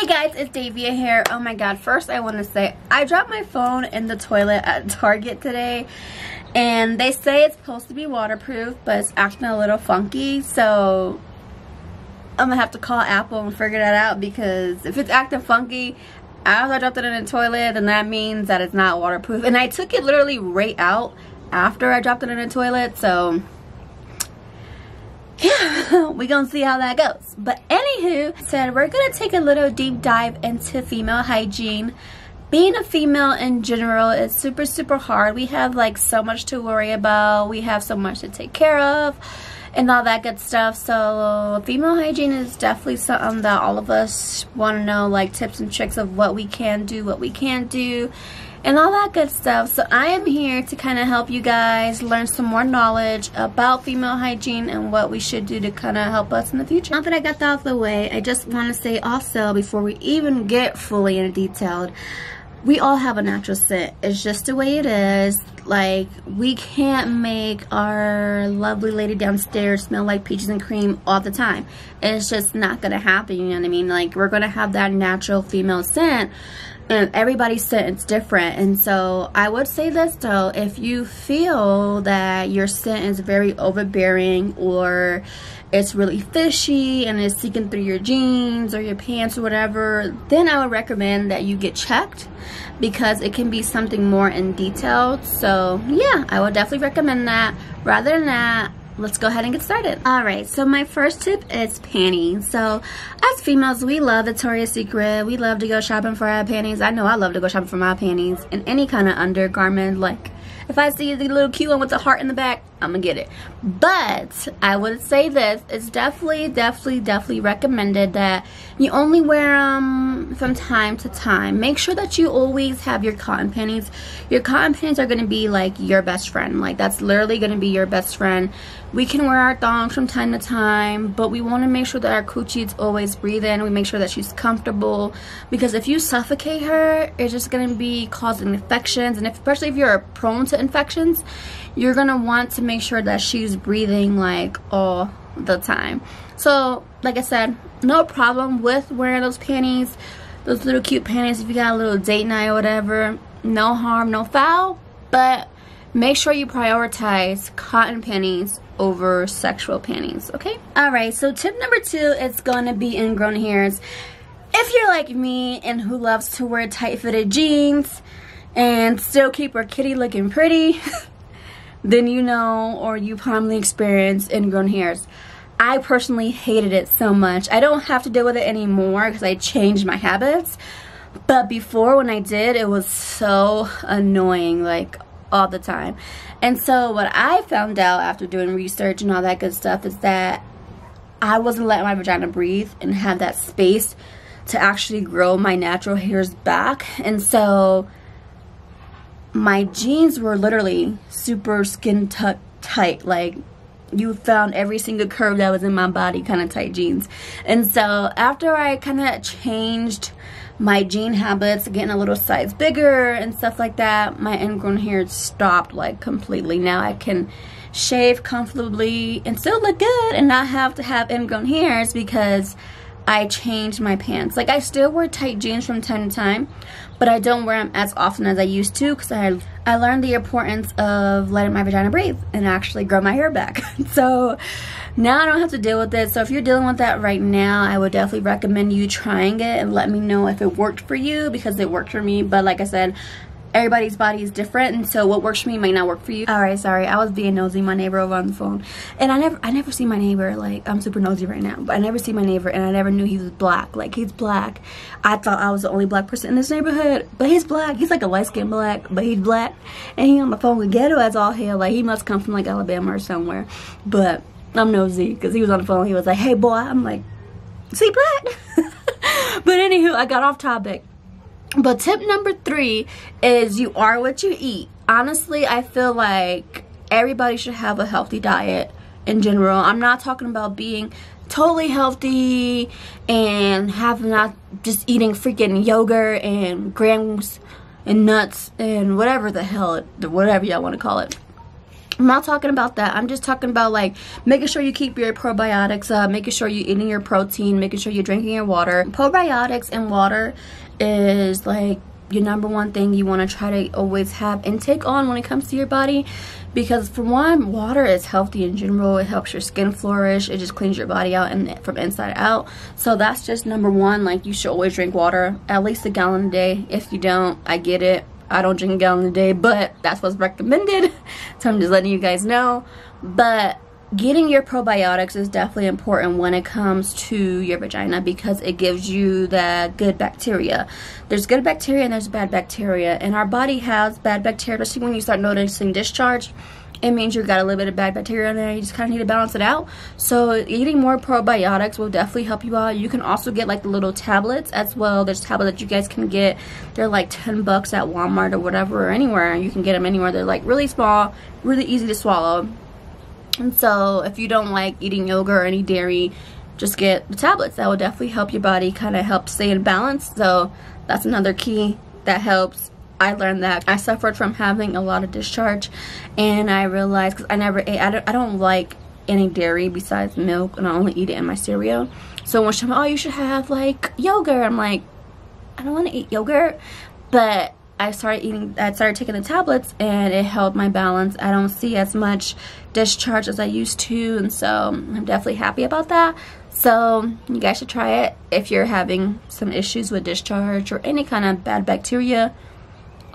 Hey guys, it's Dayvia here. Oh my god, first I want to say, I dropped my phone in the toilet at Target today. And they say it's supposed to be waterproof, but it's acting a little funky. So, I'm to have to call Apple and figure that out. Because if it's acting funky, after I dropped it in the toilet, then that means that it's not waterproof. And I took it literally right out after I dropped it in the toilet. So, we gonna see how that goes. But anywho, said we're gonna take a little deep dive into female hygiene. Being a female in general is super, super hard. We have like so much to worry about. We have so much to take care of and all that good stuff. So female hygiene is definitely something that all of us want to know like tips and tricks of what we can do, what we can't do and all that good stuff. So I am here to kind of help you guys learn some more knowledge about female hygiene and what we should do to kind of help us in the future. Now that I got that out of the way, I just want to say also before we even get fully into detailed, we all have a natural scent. It's just the way it is. Like, we can't make our lovely lady downstairs smell like peaches and cream all the time. It's just not going to happen, you know what I mean? Like, we're going to have that natural female scent and everybody's scent is different. And so I would say this though. If you feel that your scent is very overbearing or it's really fishy and it's seeking through your jeans or your pants or whatever then I would recommend that you get checked because it can be something more in detail. So yeah I would definitely recommend that. Rather than that let's go ahead and get started. All right, so my first tip is panties. So as females, we love Victoria's Secret. We love to go shopping for our panties. I know I love to go shopping for my panties and any kind of undergarment. Like if I see the little cute one with the heart in the back, I'm gonna get it. But I would say this, it's definitely, definitely, definitely recommended that you only wear them from time to time. Make sure that you always have your cotton panties. Your cotton panties are gonna be like your best friend. Like that's literally gonna be your best friend. We can wear our thongs from time to time, but we wanna make sure that our coochie is always breathing. We make sure that she's comfortable because if you suffocate her, it's just gonna be causing infections and if, especially if you're prone to infections, you're gonna want to make sure that she's breathing like all the time. So like I said no problem with wearing those panties those little cute panties if you got a little date night or whatever. No harm no foul but make sure you prioritize cotton panties over sexual panties okay? All right so tip number two is gonna be ingrown hairs. If you're like me and who loves to wear tight fitted jeans and still keep her kitty looking pretty then you know or you probably experienced ingrown hairs. I personally hated it so much. I don't have to deal with it anymore because I changed my habits. But before when I did, it was so annoying, like all the time. And so what I found out after doing research and all that good stuff is that I wasn't letting my vagina breathe and have that space to actually grow my natural hairs back. And so my jeans were literally super skin tuck tight like you found every single curve that was in my body kind of tight jeans and so after I kind of changed my jean habits getting a little size bigger and stuff like that my ingrown hair stopped like completely now I can shave comfortably and still look good and not have to have ingrown hairs because I changed my pants. Like I still wear tight jeans from time to time, but I don't wear them as often as I used to because I, I learned the importance of letting my vagina breathe and actually grow my hair back. so now I don't have to deal with it. So if you're dealing with that right now, I would definitely recommend you trying it and let me know if it worked for you because it worked for me. But like I said, everybody's body is different and so what works for me might not work for you. All right sorry. I was being nosy. My neighbor over on the phone. And i never i never see my neighbor like i'm super nosy right now but i never see my neighbor and i never knew he was black. Like he's black. I thought i was the only black person in this neighborhood but he's black. He's like a light-skinned black but he's black. And he on the phone with ghetto as all hell. Like he must come from like alabama or somewhere. But i'm nosy because he was on the phone. He was like hey boy. I'm like see black? But anywho i got off topic but tip number three is you are what you eat. Honestly, I feel like everybody should have a healthy diet in general. I'm not talking about being totally healthy and having not just eating freaking yogurt and grams and nuts and whatever the hell, whatever y'all want to call it. I'm not talking about that. I'm just talking about like making sure you keep your probiotics up, making sure you're eating your protein, making sure you're drinking your water. Probiotics and water is like your number one thing you want to try to always have and take on when it comes to your body because for one water is healthy in general. It helps your skin flourish. It just cleans your body out and from inside out. So that's just number one. Like you should always drink water at least a gallon a day. If you don't i get it i don't drink a gallon a day but that's what's recommended. So i'm just letting you guys know. But getting your probiotics is definitely important when it comes to your vagina because it gives you the good bacteria. There's good bacteria and there's bad bacteria and our body has bad bacteria especially when you start noticing discharge it means you've got a little bit of bad bacteria in there. You just kind of need to balance it out. So eating more probiotics will definitely help you out. You can also get like the little tablets as well. There's tablets that you guys can get. They're like 10 bucks at Walmart or whatever or anywhere. You can get them anywhere. They're like really small, really easy to swallow. And so if you don't like eating yogurt or any dairy, just get the tablets. That will definitely help your body kind of help stay in balance. So that's another key that helps. I learned that I suffered from having a lot of discharge and I realized because I never ate, I don't, I don't like any dairy besides milk and I only eat it in my cereal. So she's like, oh, you should have like yogurt, I'm like, I don't want to eat yogurt. But I started eating, I started taking the tablets and it helped my balance. I don't see as much discharge as I used to and so I'm definitely happy about that. So you guys should try it if you're having some issues with discharge or any kind of bad bacteria.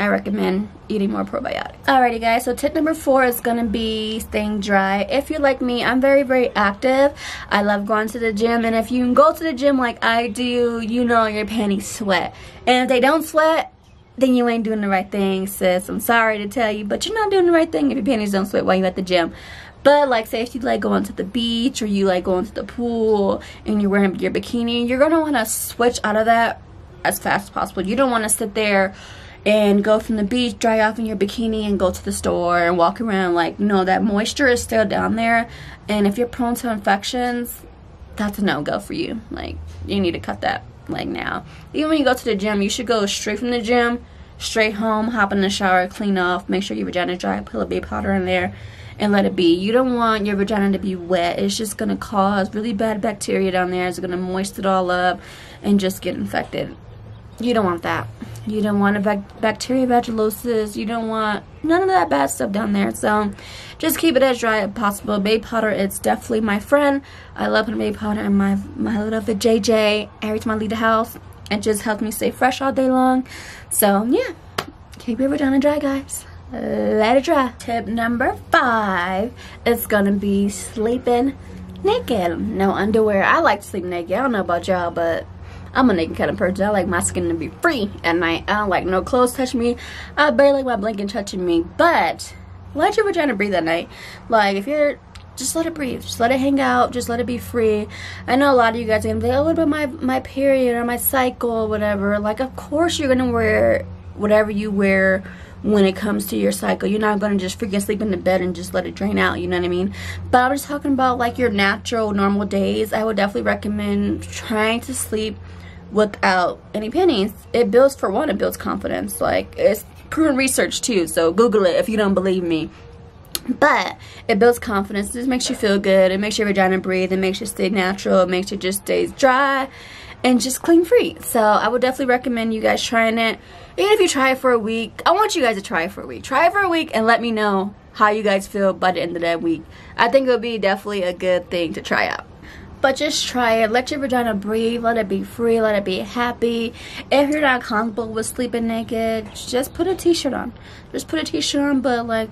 I recommend eating more probiotics. Alrighty guys, so tip number four is gonna be staying dry. If you're like me, I'm very, very active. I love going to the gym and if you go to the gym like I do, you know your panties sweat. And if they don't sweat, then you ain't doing the right thing, sis. I'm sorry to tell you, but you're not doing the right thing if your panties don't sweat while you're at the gym. But like say if you like going to the beach or you like going to the pool and you're wearing your bikini, you're gonna wanna switch out of that as fast as possible. You don't wanna sit there and go from the beach, dry off in your bikini and go to the store and walk around like no, that moisture is still down there. And if you're prone to infections, that's a no-go for you. Like you need to cut that like now. Even when you go to the gym, you should go straight from the gym, straight home, hop in the shower, clean off, make sure your vagina dry, put a baby powder in there, and let it be. You don't want your vagina to be wet. It's just going to cause really bad bacteria down there. It's going to moist it all up and just get infected. You don't want that. You don't want a bac bacteria vaginosis. You don't want none of that bad stuff down there. So just keep it as dry as possible. Baby powder, it's definitely my friend. I love putting baby powder in my, my little JJ every time I leave the house. It just helps me stay fresh all day long. So yeah, keep your vagina dry, guys. Let it dry. Tip number five is gonna be sleeping naked. No underwear. I like to sleep naked. I don't know about y'all, but I'm a naked kind of person. I like my skin to be free at night. I don't like no clothes touching me. I barely like my blanket touching me. But let your vagina breathe at night. Like if you're just let it breathe. Just let it hang out. Just let it be free. I know a lot of you guys are gonna be like, oh, what about my my period or my cycle or whatever? Like, of course you're gonna wear whatever you wear when it comes to your cycle. You're not going to just freaking sleep in the bed and just let it drain out, you know what I mean? But I'm just talking about like your natural, normal days. I would definitely recommend trying to sleep without any pennies. It builds, for one, it builds confidence. Like, it's proven research too, so Google it if you don't believe me. But it builds confidence. It makes you feel good. It makes your vagina breathe. It makes you stay natural. It makes you just stay dry and just clean free. So I would definitely recommend you guys trying it. Even if you try it for a week, I want you guys to try it for a week. Try it for a week and let me know how you guys feel by the end of that week. I think it would be definitely a good thing to try out. But just try it. Let your vagina breathe. Let it be free. Let it be happy. If you're not comfortable with sleeping naked, just put a t-shirt on. Just put a t-shirt on, but like,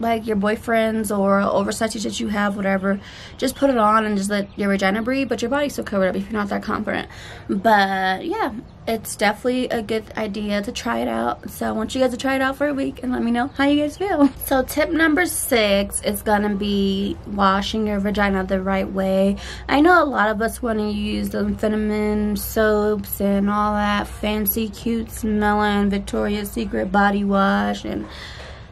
like your boyfriends or oversized t that you have, whatever, just put it on and just let your vagina breathe, but your body's still covered up if you're not that confident. But yeah, it's definitely a good idea to try it out. So I want you guys to try it out for a week and let me know how you guys feel. So tip number six is gonna be washing your vagina the right way. I know a lot of us want to use the feminine soaps and all that fancy, cute smelling Victoria's Secret body wash and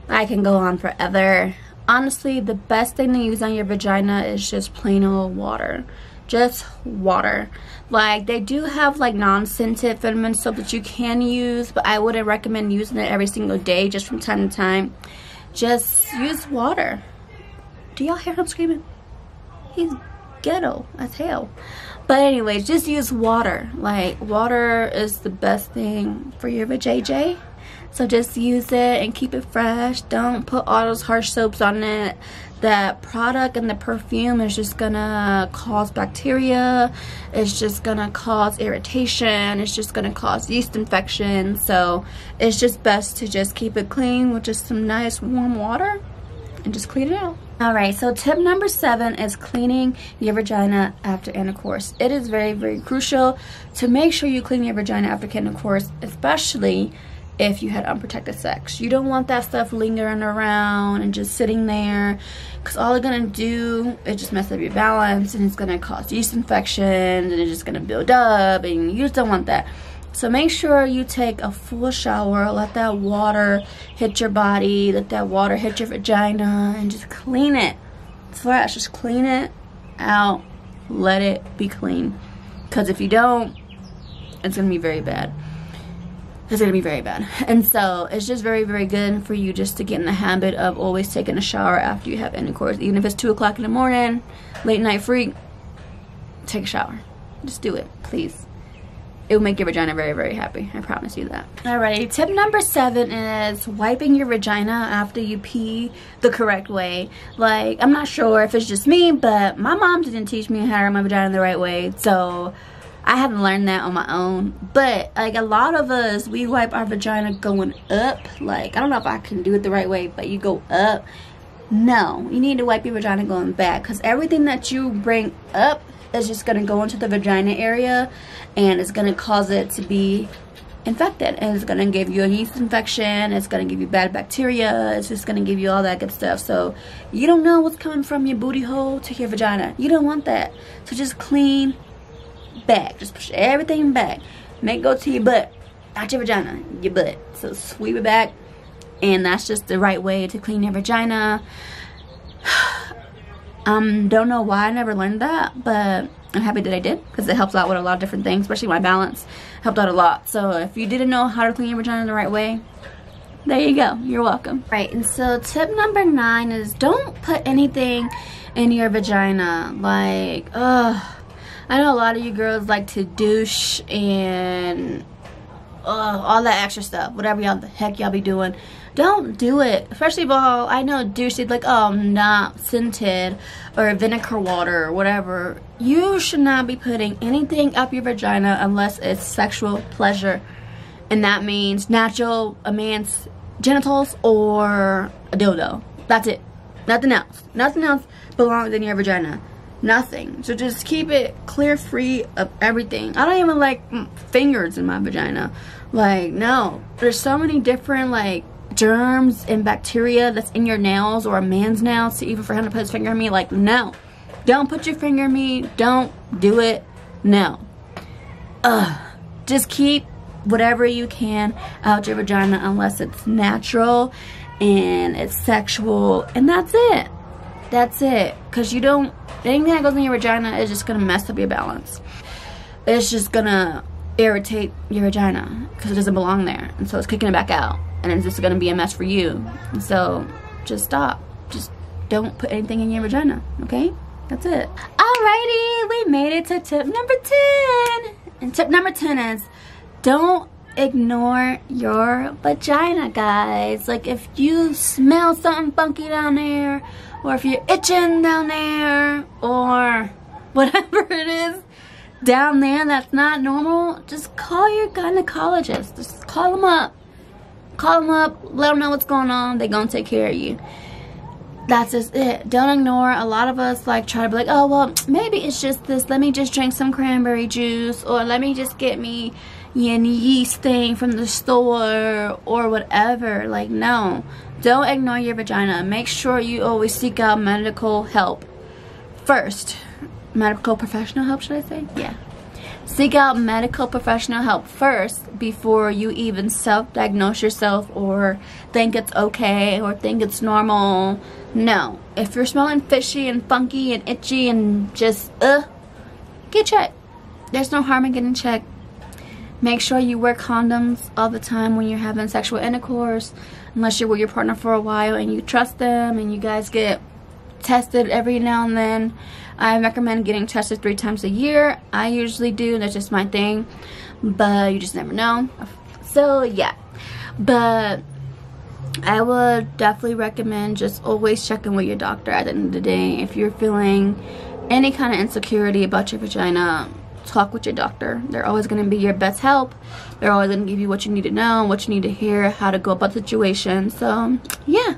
I can go on forever. Honestly, the best thing to use on your vagina is just plain old water. Just water. Like, they do have, like, non-scented feminine soap that you can use, but I wouldn't recommend using it every single day, just from time to time. just use water. Do y'all hear him screaming? He's ghetto as hell. But anyways, just use water. Like, water is the best thing for your vajayjay. So just use it and keep it fresh. Don't put all those harsh soaps on it. That product and the perfume is just gonna cause bacteria. It's just gonna cause irritation. It's just gonna cause yeast infection. So it's just best to just keep it clean with just some nice warm water and just clean it out. Alright, so tip number seven is cleaning your vagina after intercourse. It is very, very crucial to make sure you clean your vagina after intercourse, especially if you had unprotected sex. You don't want that stuff lingering around and just sitting there because all it's to do is just mess up your balance and it's to cause yeast infections and it's just to build up and you just don't want that. So make sure you take a full shower, let that water hit your body, let that water hit your vagina, and just clean it. Fresh, just clean it out, let it be clean. Because if you don't, it's to be very bad. It's to be very bad. And so it's just very, very good for you just to get in the habit of always taking a shower after you have intercourse. Even if it's 2 o'clock in the morning, late night freak, take a shower. Just do it, please it will make your vagina very, very happy. I promise you that. Alrighty, tip number seven is wiping your vagina after you pee the correct way. Like, I'm not sure if it's just me, but my mom didn't teach me how to wipe my vagina the right way. So, I had to learn that on my own. But, like, a lot of us, we wipe our vagina going up. Like, I don't know if I can do it the right way, but you go up. No, you need to wipe your vagina going back. Because everything that you bring up is just going to go into the vagina area and it's going to cause it to be infected and it's going to give you a yeast infection it's going to give you bad bacteria it's just going to give you all that good stuff so you don't know what's coming from your booty hole to your vagina you don't want that so just clean back just push everything back make it go to your butt not your vagina your butt so sweep it back and that's just the right way to clean your vagina um, don't know why I never learned that, but I'm happy that I did because it helps out with a lot of different things, especially my balance. Helped out a lot. So if you didn't know how to clean your vagina the right way, there you go. You're welcome. Right, and so tip number nine is don't put anything in your vagina. Like, ugh. I know a lot of you girls like to douche and ugh, all that extra stuff. Whatever y'all the heck y'all be doing don't do it. Especially of all, I know douche, is like, oh, not scented or vinegar water or whatever. You should not be putting anything up your vagina unless it's sexual pleasure. And that means natural, a man's genitals or a dildo. That's it. Nothing else. Nothing else belongs in your vagina. Nothing. So just keep it clear free of everything. I don't even like mm, fingers in my vagina. Like, no. There's so many different, like, germs and bacteria that's in your nails or a man's nails to even for him to put his finger in me. Like, no. Don't put your finger in me. Don't do it. No. Ugh. Just keep whatever you can out your vagina unless it's natural and it's sexual. And that's it. That's it. Because you don't, anything that goes in your vagina is just going to mess up your balance. It's just going to irritate your vagina because it doesn't belong there. And so it's kicking it back out and it's just gonna be a mess for you. So just stop. Just don't put anything in your vagina, okay? That's it. Alrighty, we made it to tip number 10. And tip number 10 is don't ignore your vagina, guys. Like if you smell something funky down there, or if you're itching down there, or whatever it is down there that's not normal, just call your gynecologist. Just call them up Call them up, let them know what's going on. They're going to take care of you. That's just it. Don't ignore. A lot of us like try to be like, oh, well, maybe it's just this. Let me just drink some cranberry juice or let me just get me an yeast thing from the store or whatever. Like, no. Don't ignore your vagina. Make sure you always seek out medical help first. Medical professional help, should I say? Yeah. Seek out medical professional help first before you even self-diagnose yourself or think it's okay or think it's normal. No. If you're smelling fishy and funky and itchy and just, uh, get checked. There's no harm in getting checked. Make sure you wear condoms all the time when you're having sexual intercourse, unless you're with your partner for a while and you trust them and you guys get tested every now and then. I recommend getting tested three times a year. I usually do, that's just my thing, but you just never know. So yeah, but I would definitely recommend just always checking with your doctor at the end of the day. If you're feeling any kind of insecurity about your vagina, talk with your doctor. They're always going to be your best help. They're always going to give you what you need to know, what you need to hear, how to go about the situation. So, yeah.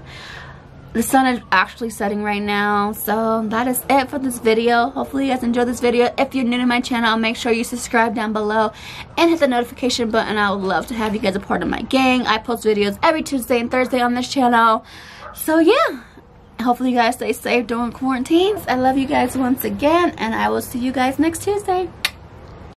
The sun is actually setting right now. So, that is it for this video. Hopefully, you guys enjoyed this video. If you're new to my channel, make sure you subscribe down below and hit the notification button. I would love to have you guys a part of my gang. I post videos every Tuesday and Thursday on this channel. So, yeah hopefully you guys stay safe during quarantines. I love you guys once again, and I will see you guys next Tuesday.